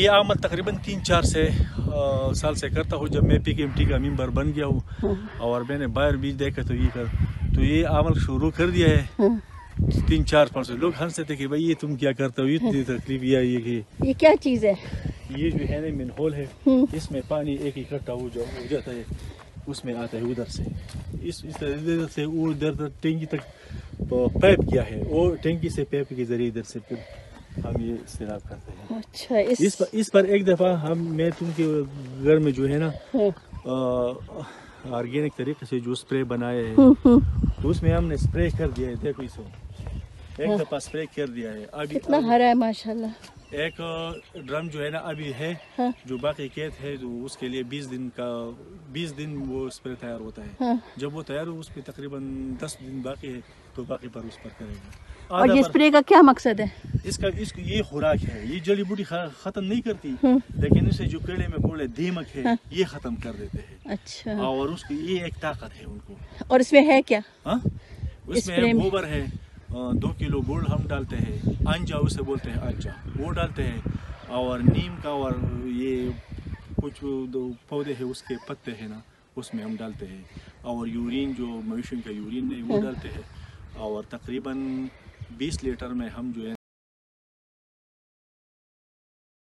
ये अमल तकरीबन तीन चार से आ, साल से करता हूँ जब मैं पी के एम टी का मेंबर बन गया हूँ। हाँ। और मैंने बाहर भी देखा तो ये कर तो ये अमल शुरू कर दिया है। हाँ। तीन चार पाँच सौ लोग हँसते थे कि भाई ये तुम क्या करते हो? इतनी तकलीफ़ ये ये कि ये क्या चीज़ है? ये जो है ना मिनहोल है। हम्म। इसमें पानी एक इकट्ठा हो जा हो जाता है। उसमें आता है उधर से। इस इस इधर से उधर टैंकी तक पाइप किया है। वो टैंकी से पैप के ज़रिए इधर से फिर हम ये इस्तेमाल करते हैं अच्छा इस, इस पर इस पर एक दफ़ा हम मैं तुमके घर में जो है ना हाँ। ऑर्गेनिक तरीके से जो स्प्रे बनाया है हम्म, हम्म। तो उसमें हमने स्प्रे कर दिया है देखो इसको एक दफ़ा स्प्रे कर दिया है अभी कितना हरा है माशाल्लाह एक ड्रम जो है ना अभी है हाँ। जो बाकी खेत है तो उसके लिए 20 दिन का 20 दिन वो स्प्रे तैयार होता है हाँ। जब वो तैयार हो उस पर तकरीबन 10 दिन बाकी है तो बाकी पर उस पर करेगा और ये स्प्रे का क्या मकसद है इसका इसको ये खुराक है ये जड़ी बूटी खत्म नहीं करती हम्म। लेकिन इसे जो कीड़े में कोड़े दीमक है हाँ। ये खत्म कर देते हैं। अच्छा। और उसकी ये एक ताकत है उनको। और इसमें है क्या? हाँ? उसमें गोबर है दो किलो गुड़ हम डालते हैं अंजा उसे बोलते हैं अंजा वो डालते हैं और नीम का और ये कुछ दो पौधे हैं उसके पत्ते हैं ना उसमें हम डालते हैं। और यूरिन जो मवेशियों का यूरिन है वो हाँ। डालते हैं। और तकरीबन 20 लीटर में हम जो है